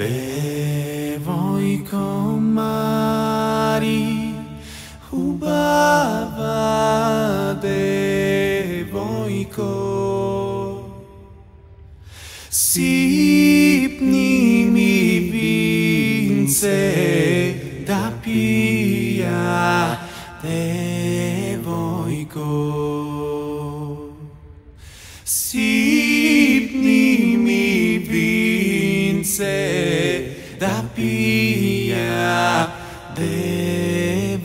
Devoi komari ubava devoi ko. Si go. Sipnimi vince da pia devojko.